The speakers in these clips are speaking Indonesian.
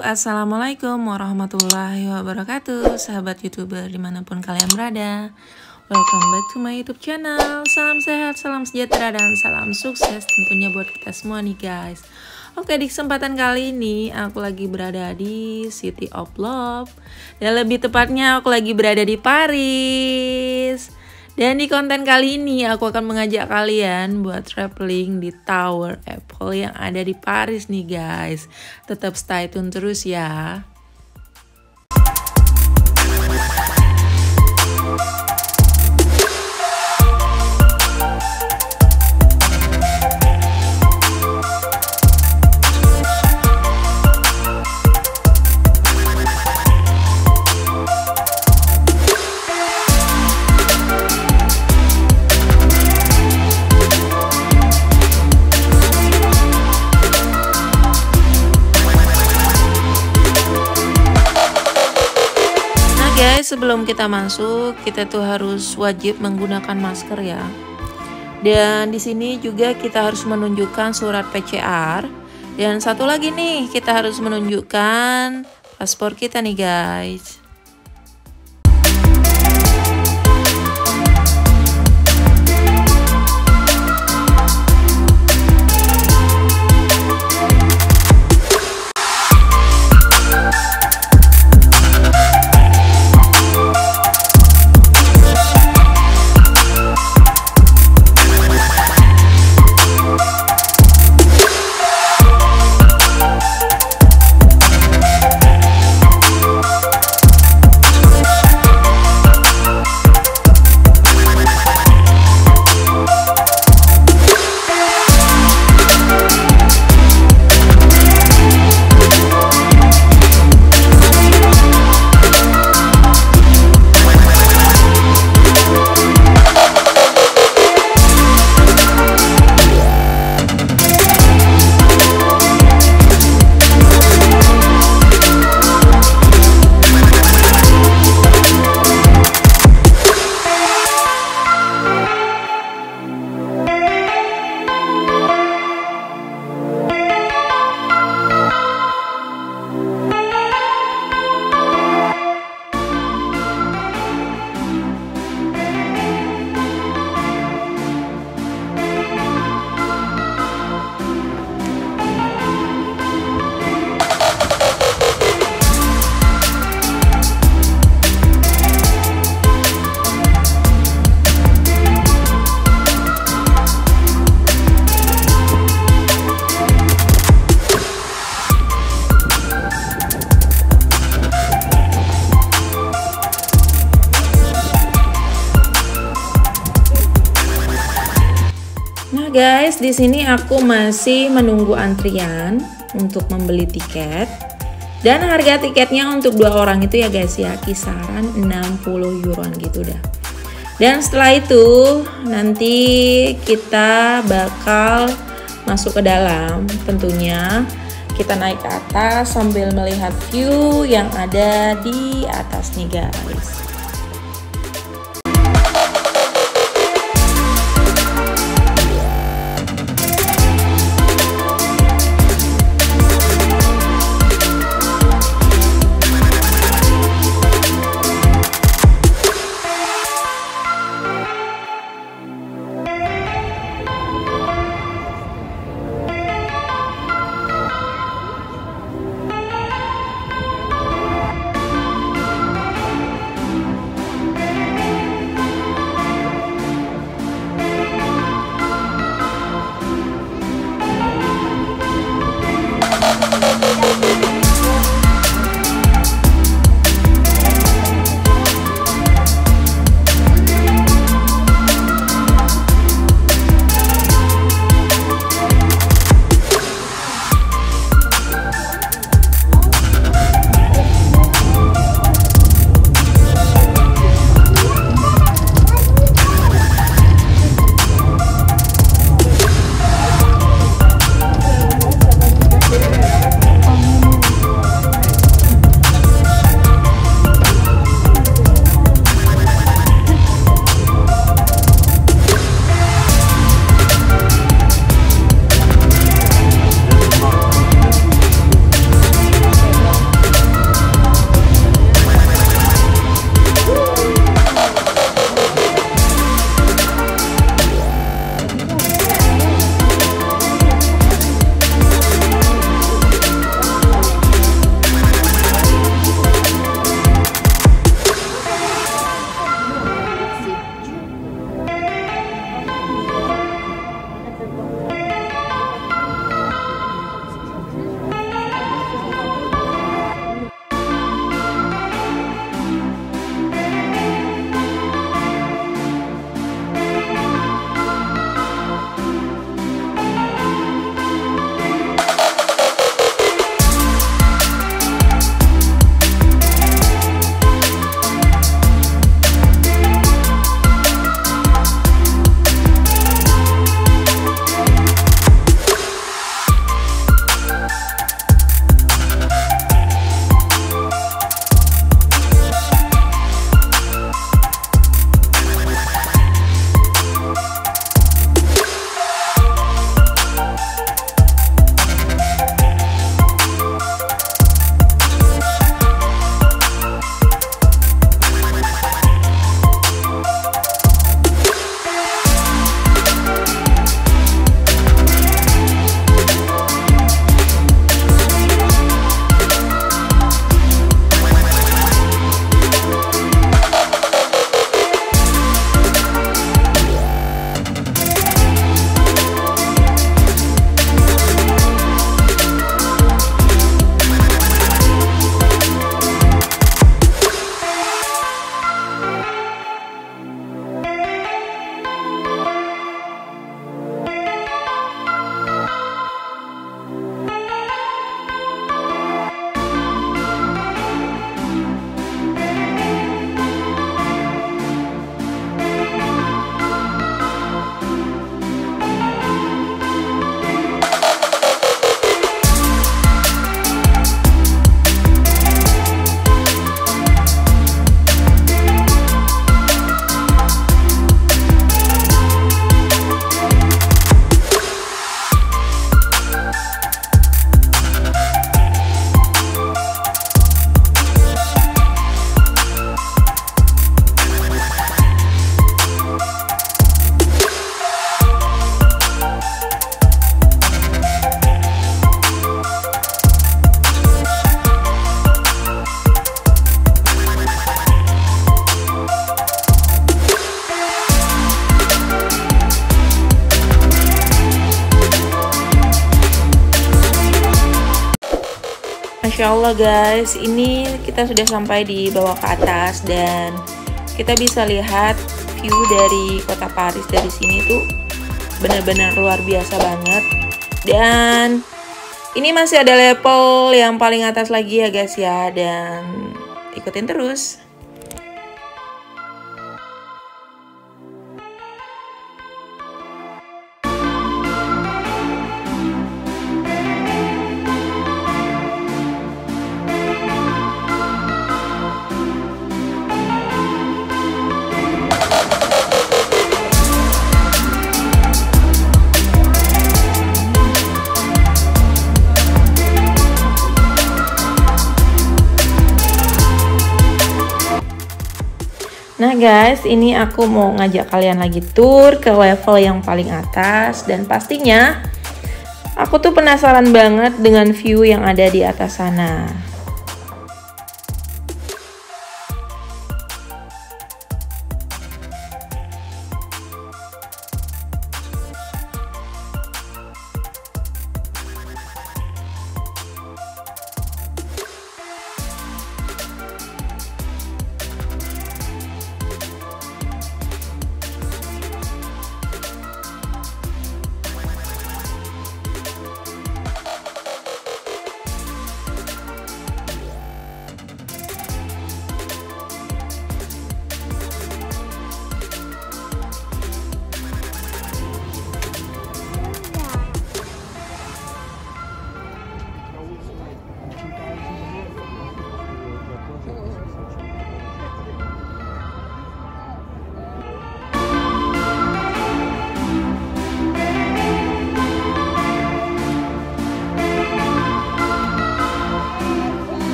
Assalamualaikum warahmatullahi wabarakatuh Sahabat youtuber di mana pun kalian berada. Welcome back to my youtube channel. Salam sehat, salam sejahtera, dan salam sukses Tentunya buat kita semua nih guys. Oke di kesempatan kali ini aku lagi berada di City of Love. Dan lebih tepatnya aku lagi berada di Paris dan di konten kali ini aku akan mengajak kalian buat traveling di Tower Apple yang ada di Paris nih guys. Tetap stay tune terus ya. Sebelum kita masuk, kita tuh harus wajib menggunakan masker ya. Dan di sini juga kita harus menunjukkan surat PCR. Dan satu lagi nih, kita harus menunjukkan paspor kita nih guys. Guys, di sini aku masih menunggu antrian untuk membeli tiket. Dan harga tiketnya untuk dua orang itu ya guys ya kisaran 60 euroan gitu dah. Dan setelah itu nanti kita bakal masuk ke dalam tentunya kita naik ke atas sambil melihat view yang ada di atas nih guys. Masya Allah guys, ini kita sudah sampai di bawah ke atas dan kita bisa lihat view dari kota Paris dari sini tuh benar-benar luar biasa banget. Dan ini masih ada level yang paling atas lagi ya guys ya dan ikutin terus. Nah guys, ini aku mau ngajak kalian lagi tour ke level yang paling atas dan pastinya aku tuh penasaran banget dengan view yang ada di atas sana.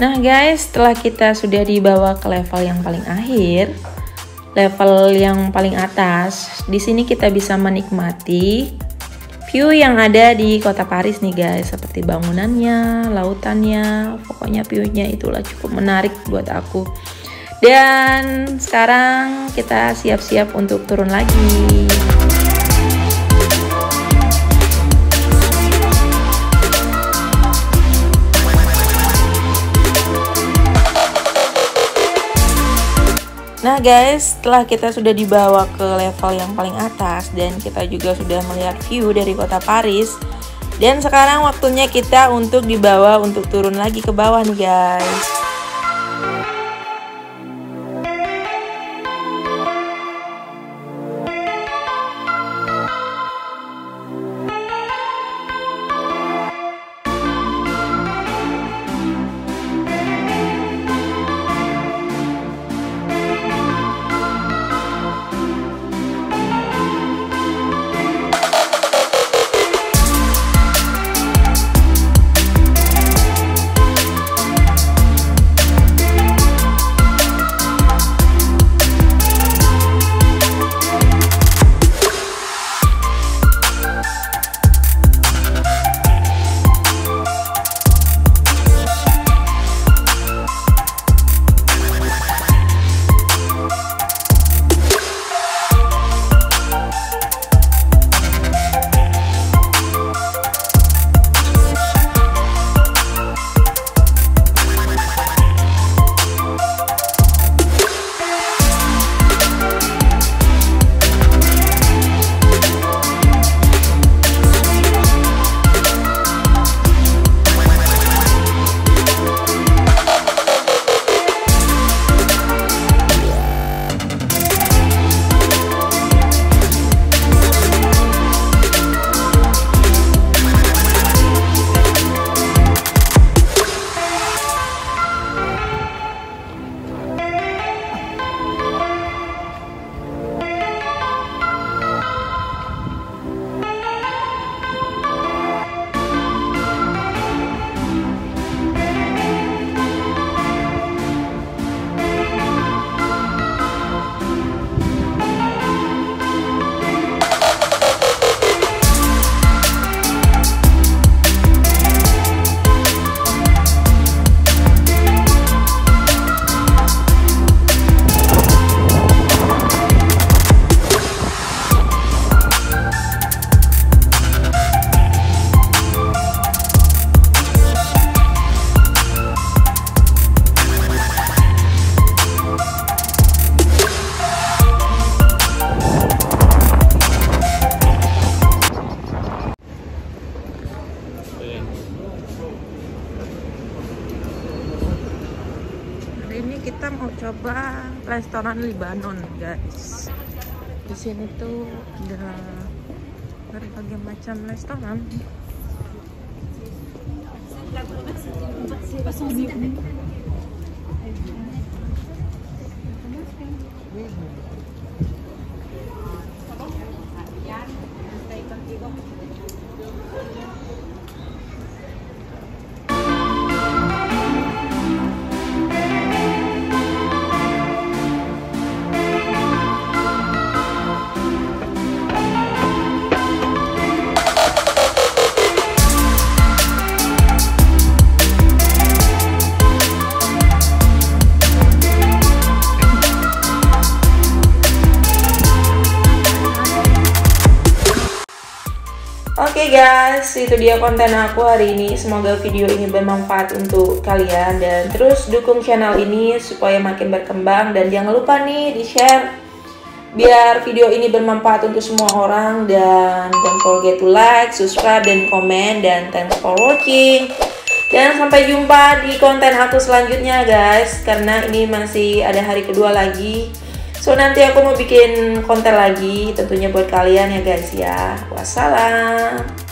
Nah guys, setelah kita sudah dibawa ke level yang paling akhir, level yang paling atas, di sini kita bisa menikmati view yang ada di kota Paris nih guys, seperti bangunannya, lautannya, pokoknya view-nya itulah cukup menarik buat aku. Dan sekarang kita siap-siap untuk turun lagi. Guys, setelah kita sudah dibawa ke level yang paling atas dan kita juga sudah melihat view dari kota Paris dan sekarang waktunya kita untuk dibawa untuk turun lagi ke bawah nih guys. kita mau coba restoran Libanon guys. Di sini tuh ada berbagai macam restoran. Guys, itu dia konten aku hari ini. Semoga video ini bermanfaat untuk kalian dan terus dukung channel ini supaya makin berkembang dan jangan lupa nih di share biar video ini bermanfaat untuk semua orang dan don't forget to like, subscribe dan komen dan thanks for watching. Dan sampai jumpa di konten aku selanjutnya guys karena ini masih ada hari kedua lagi. So nanti aku mau bikin konten lagi tentunya buat kalian ya guys ya. Wassalam.